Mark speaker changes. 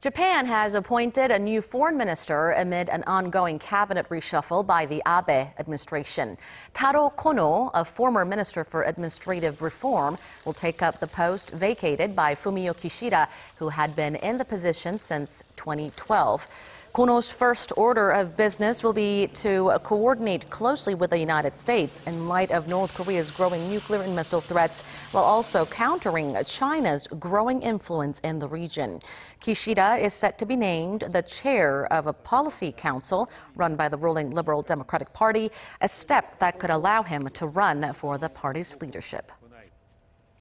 Speaker 1: Japan has appointed a new foreign minister amid an ongoing cabinet reshuffle by the Abe administration. Taro Kono, a former minister for administrative reform, will take up the post vacated by Fumio Kishida, who had been in the position since 2012. Kono's first order of business will be to coordinate closely with the United States in light of North Korea's growing nuclear and missile threats, while also countering China's growing influence in the region. Kishida is set to be named the chair of a policy council run by the ruling Liberal Democratic Party, a step that could allow him to run for the party's leadership.